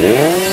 Yeah.